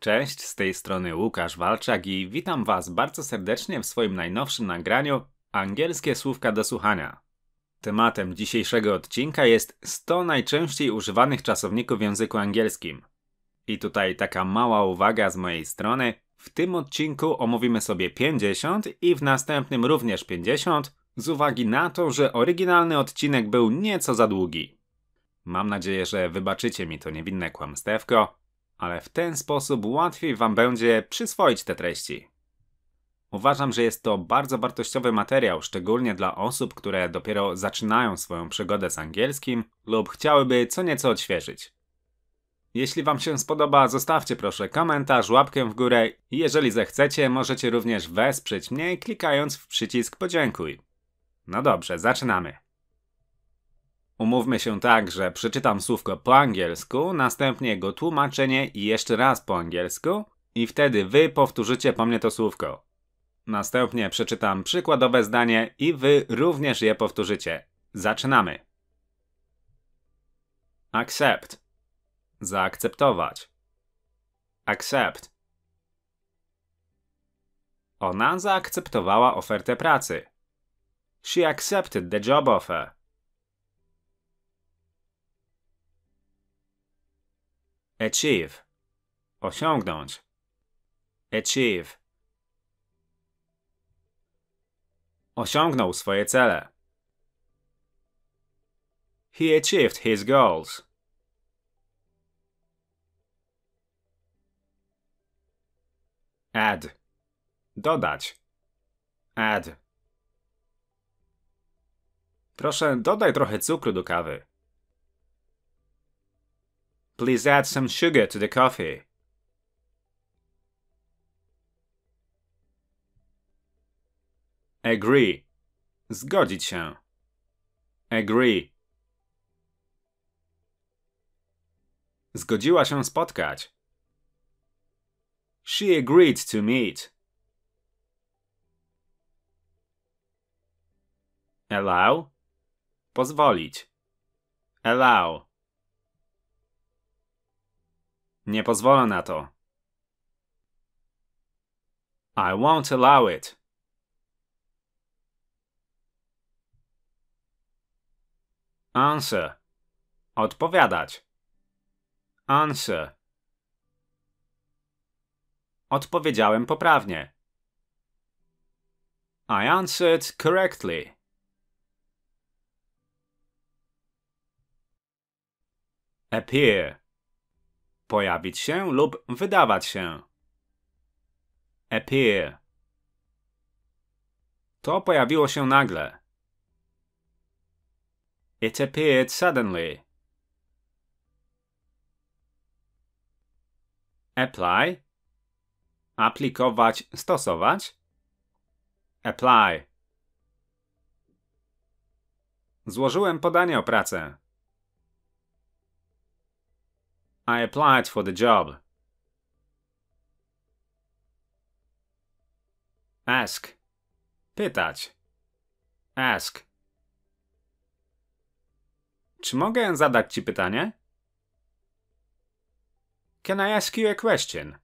Cześć, z tej strony Łukasz Walczak i witam Was bardzo serdecznie w swoim najnowszym nagraniu Angielskie słówka do słuchania. Tematem dzisiejszego odcinka jest 100 najczęściej używanych czasowników w języku angielskim. I tutaj taka mała uwaga z mojej strony. W tym odcinku omówimy sobie 50 i w następnym również 50, z uwagi na to, że oryginalny odcinek był nieco za długi. Mam nadzieję, że wybaczycie mi to niewinne kłamstewko, ale w ten sposób łatwiej Wam będzie przyswoić te treści. Uważam, że jest to bardzo wartościowy materiał, szczególnie dla osób, które dopiero zaczynają swoją przygodę z angielskim lub chciałyby co nieco odświeżyć. Jeśli Wam się spodoba, zostawcie proszę komentarz, łapkę w górę i jeżeli zechcecie, możecie również wesprzeć mnie klikając w przycisk podziękuj. No dobrze, zaczynamy. Umówmy się tak, że przeczytam słówko po angielsku, następnie jego tłumaczenie i jeszcze raz po angielsku i wtedy wy powtórzycie po mnie to słówko. Następnie przeczytam przykładowe zdanie i wy również je powtórzycie. Zaczynamy. Accept. Zaakceptować. Accept. Ona zaakceptowała ofertę pracy. She accepted the job offer. Achieve. Osiągnąć. Achieve. Osiągnął swoje cele. He achieved his goals. Add. Dodać. Add. Proszę, dodaj trochę cukru do kawy. Please add some sugar to the coffee. Agree. Zgodzić się. Agree. Zgodziła się spotkać. She agreed to meet. Allow. Pozwolić. Allow. Nie pozwolę na to. I won't allow it. Answer. Odpowiadać. Answer. Odpowiedziałem poprawnie. I answered correctly. Appear. Pojawić się lub wydawać się. Appear. To pojawiło się nagle. It appeared suddenly. Apply. Aplikować, stosować. Apply. Złożyłem podanie o pracę. I applied for the job. Ask. Pytać. Ask. Czy mogę zadać ci pytanie? Can I ask you a question?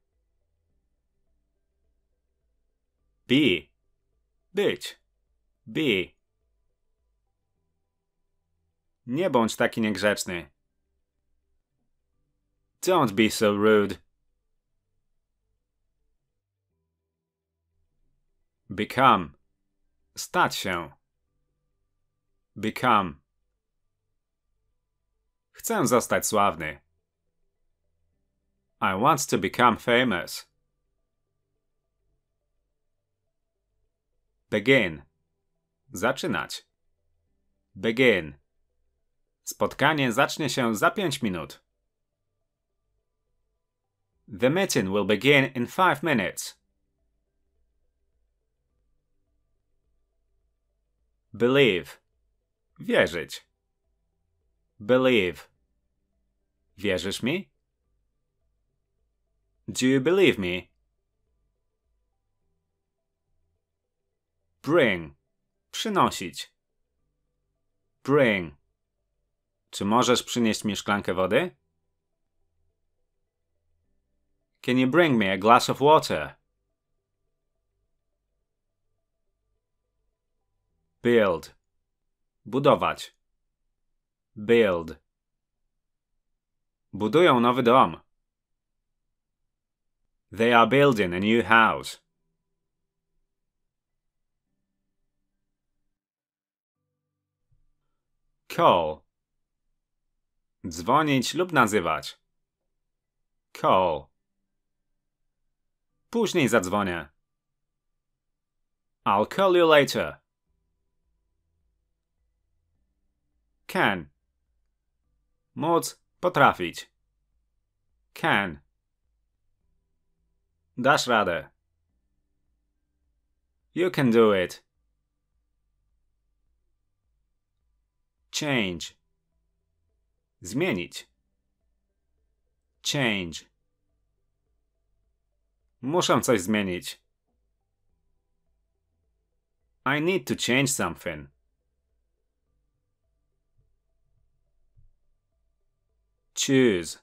Be. Być. Be. Nie bądź taki niegrzeczny. Don't be so rude. Become. Stać się. Become. Chcę zostać sławny. I want to become famous. Begin. Zaczynać. Begin. Spotkanie zacznie się za pięć minut. The meeting will begin in five minutes. Believe. Wierzyć. Believe. Wierzysz mi? Do you believe me? Bring. Przynosić. Bring. Czy możesz przynieść mi szklankę wody? Can you bring me a glass of water? Build. Budować. Build. Budują nowy dom. They are building a new house. Call. Dzwonić lub nazywać. Call. Później zadzwonię. I'll call you later. Can. Móc, potrafić. Can. Dasz radę. You can do it. Change. Zmienić. Change. Muszę coś zmienić. I need to change something. Choose.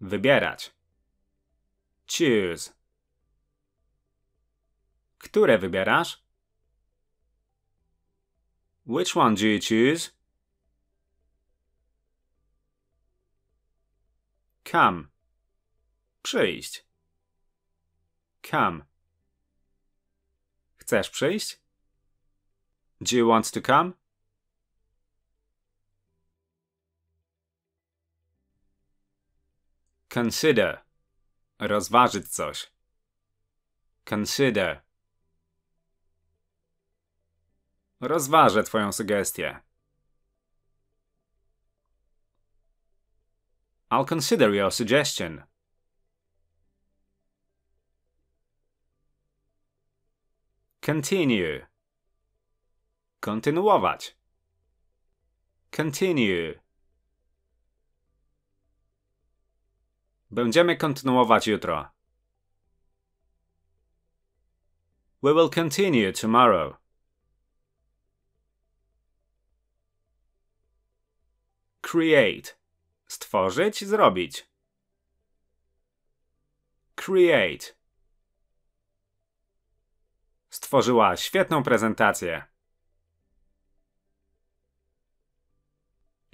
Wybierać. Choose. Które wybierasz? Which one do you choose? Come. Przyjść. Come. Chcesz przyjść? Do you want to come? Consider. Rozważyć coś. Consider. Rozważę twoją sugestię. I'll consider your suggestion. Continue. Kontynuować. Continue. Będziemy kontynuować jutro. We will continue tomorrow. Create. Stworzyć, zrobić. Create. Stworzyła świetną prezentację.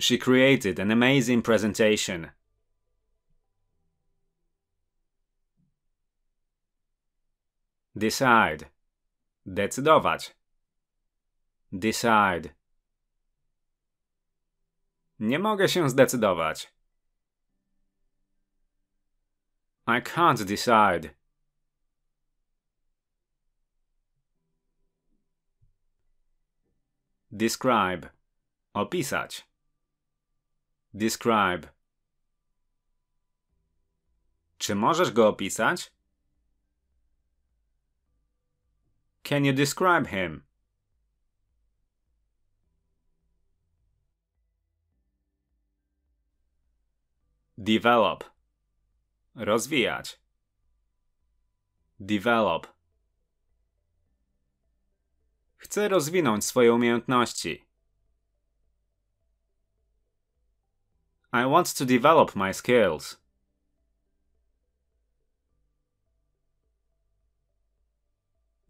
She created an amazing presentation. Decide. Decydować. Decide. Nie mogę się zdecydować. I can't decide. Describe. Opisać. Describe. Czy możesz go opisać? Can you describe him? Develop. Rozwijać. Develop. Chcę rozwinąć swoje umiejętności. I want to develop my skills.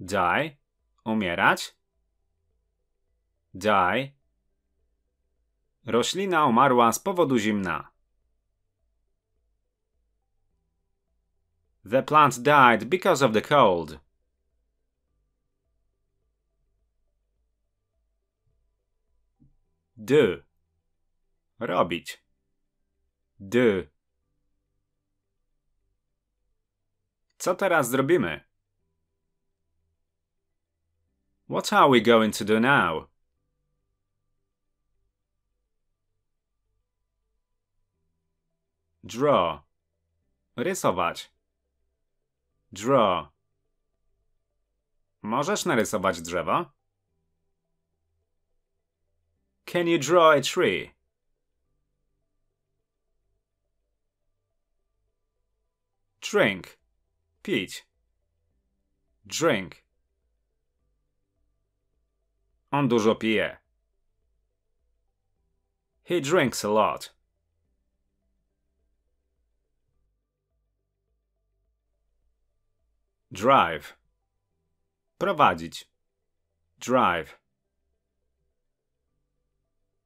Die. Umierać. Die. Roślina umarła z powodu zimna. The plant died because of the cold. Do. Robić. Do. Co teraz zrobimy? What are we going to do now? Draw. Rysować. Draw. Możesz narysować drzewo? Can you draw a tree? Drink. Pić. Drink. On dużo pije. He drinks a lot. Drive. Prowadzić. Drive.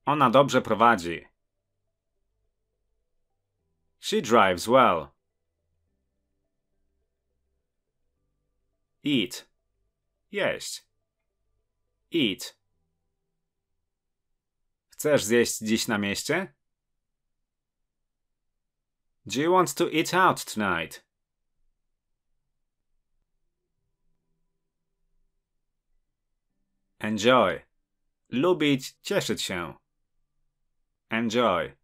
Ona dobrze prowadzi. She drives well. Eat. Jeść. Eat. Chcesz zjeść dziś na mieście? Do you want to eat out tonight? Enjoy. Lubić, cieszyć się. Enjoy.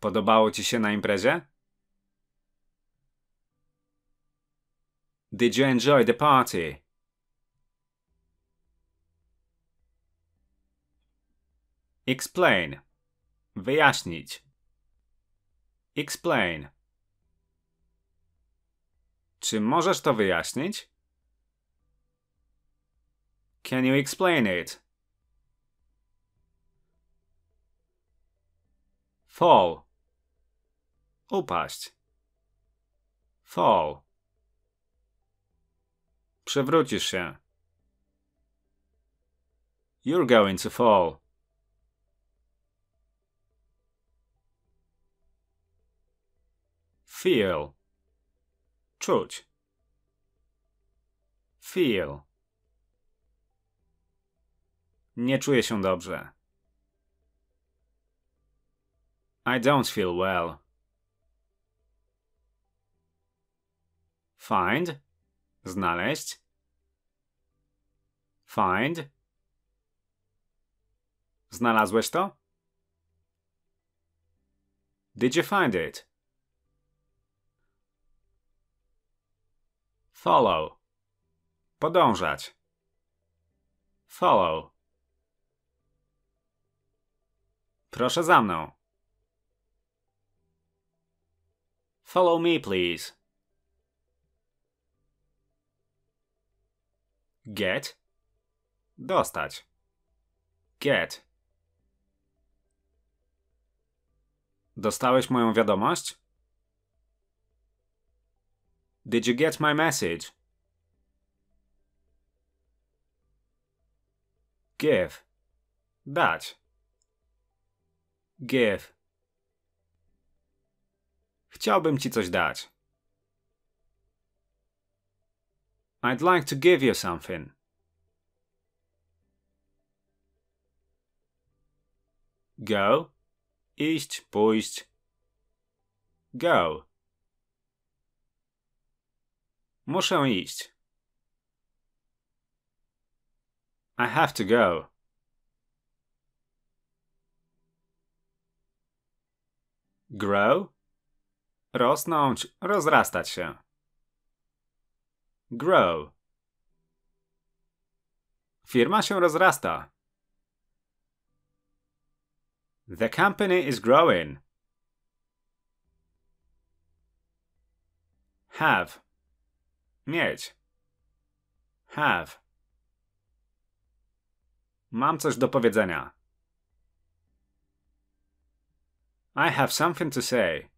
Podobało ci się na imprezie? Did you enjoy the party? Explain. Wyjaśnić. Explain. Czy możesz to wyjaśnić? Can you explain it? Fall. Upaść. Fall. Przewrócisz się. You're going to fall. Feel. Czuć. Feel. Nie czuję się dobrze. I don't feel well. Find. Znaleźć. Find. Znalazłeś to? Did you find it? Follow. Podążać. Follow. Proszę za mną. Follow me, please. Get. Dostać. Get. Dostałeś moją wiadomość? Did you get my message? Give. Dać. Give. Chciałbym ci coś dać. I'd like to give you something. Go. Iść, pójść. Go. Muszę iść. I have to go. Grow? Rosnąć, rozrastać się. Grow. Firma się rozrasta. The company is growing. Have. Mieć. Have. Mam coś do powiedzenia. I have something to say.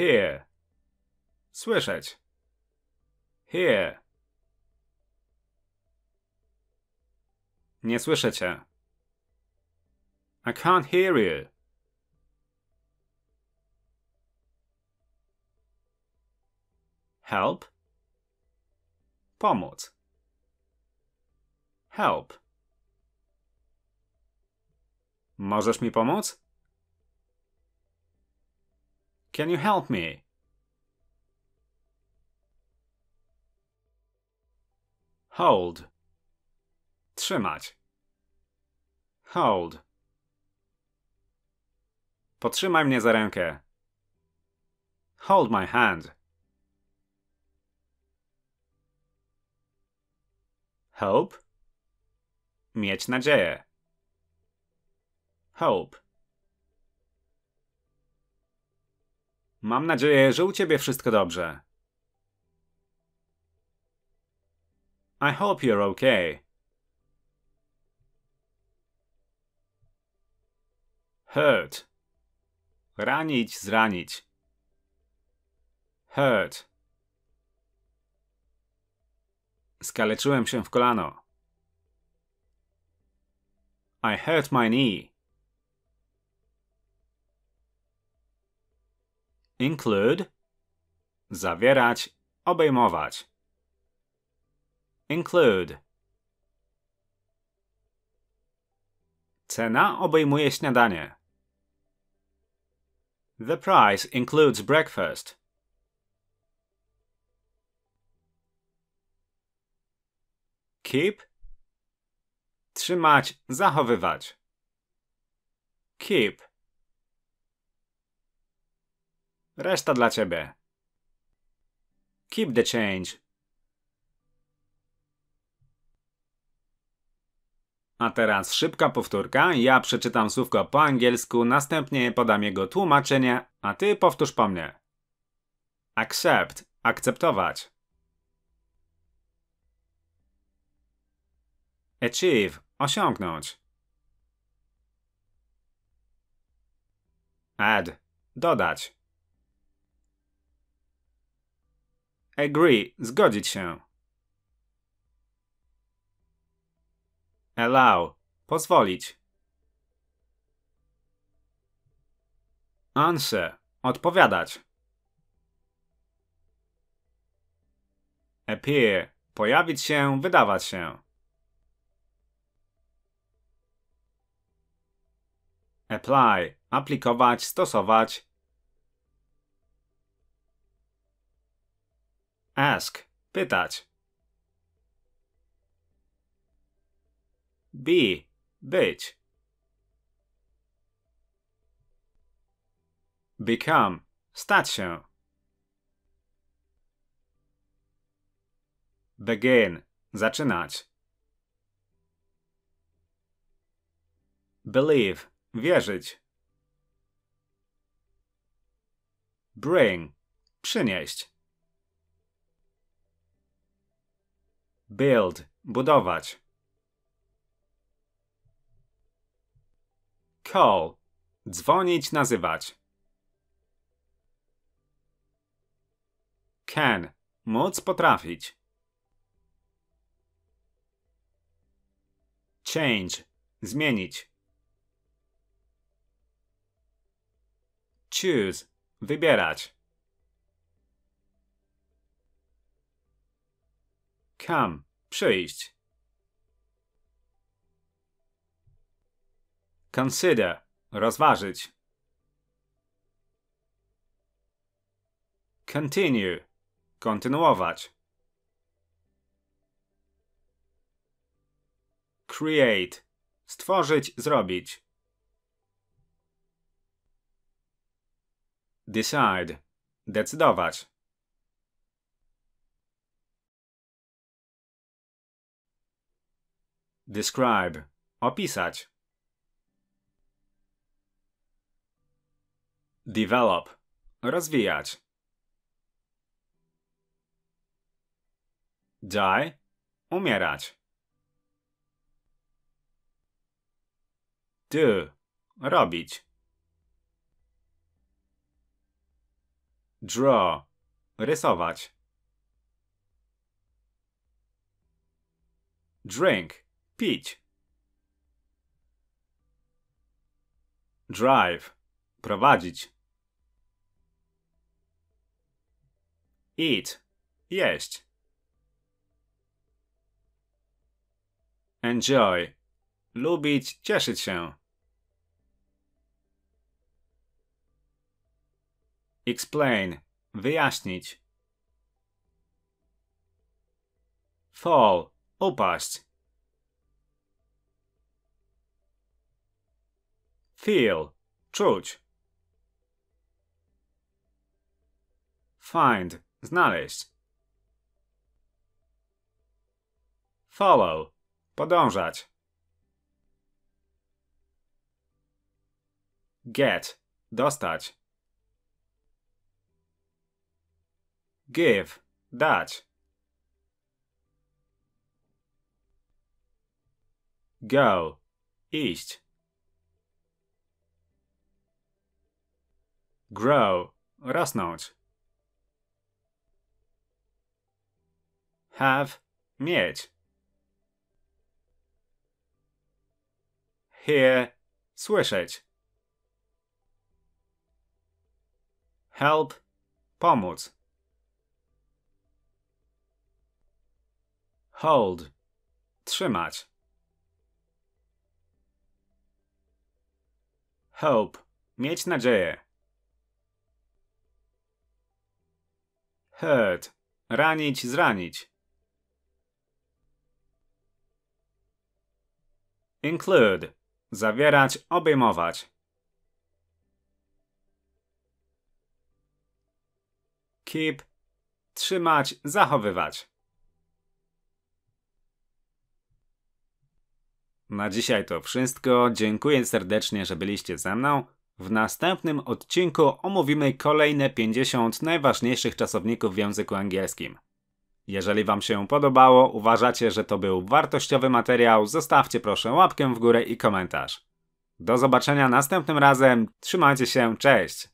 Hear. Słyszeć. Hear. Nie słyszę cię. I can't hear you. Help. Pomóc. Help. Możesz mi pomóc? Can you help me? Hold. Trzymać. Hold. Potrzymaj mnie za rękę. Hold my hand. Hope. Mieć nadzieję. Hope. Mam nadzieję, że u ciebie wszystko dobrze. I hope you're okay. Hurt. Ranić, zranić. Hurt. Skaleczyłem się w kolano. I hurt my knee. Include. Zawierać, obejmować. Include. Cena obejmuje śniadanie. The price includes breakfast. Keep. Trzymać, zachowywać. Keep. Reszta dla ciebie. Keep the change. A teraz szybka powtórka. Ja przeczytam słówko po angielsku, następnie podam jego tłumaczenie, a ty powtórz po mnie. Accept. Akceptować. Achieve. Osiągnąć. Add. Dodać. Agree. Zgodzić się. Allow. Pozwolić. Answer. Odpowiadać. Appear. Pojawić się, wydawać się. Apply. Aplikować, stosować. Ask. Pytać. Be. Być. Become. Stać się. Begin. Zaczynać. Believe. Wierzyć. Bring. Przynieść. Build. Budować. Call. Dzwonić, nazywać. Can. Móc, potrafić. Change. Zmienić. Choose. Wybierać. Come. Przyjść. Consider. Rozważyć. Continue. Kontynuować. Create. Stworzyć, zrobić. Decide. Decydować. Describe. Opisać. Develop. Rozwijać. Die. Umierać. Do. Robić. Draw. Rysować. Drink. Pić. Drive. Prowadzić. Eat. Jeść. Enjoy. Lubić, cieszyć się. Explain. Wyjaśnić. Fall. Upaść. Feel. Czuć. Find. Znaleźć. Follow. Podążać. Get. Dostać. Give. Dać. Go. Iść. Grow. Rosnąć. Have. Mieć. Hear. Słyszeć. Help. Pomóc. Hold. Trzymać. Hope. Mieć nadzieję. Hurt. Ranić, zranić. Include. Zawierać, obejmować. Keep. Trzymać, zachowywać. Na dzisiaj to wszystko. Dziękuję serdecznie, że byliście ze mną. W następnym odcinku omówimy kolejne 50 najważniejszych czasowników w języku angielskim. Jeżeli Wam się podobało, uważacie, że to był wartościowy materiał, zostawcie proszę łapkę w górę i komentarz. Do zobaczenia następnym razem. Trzymajcie się, cześć!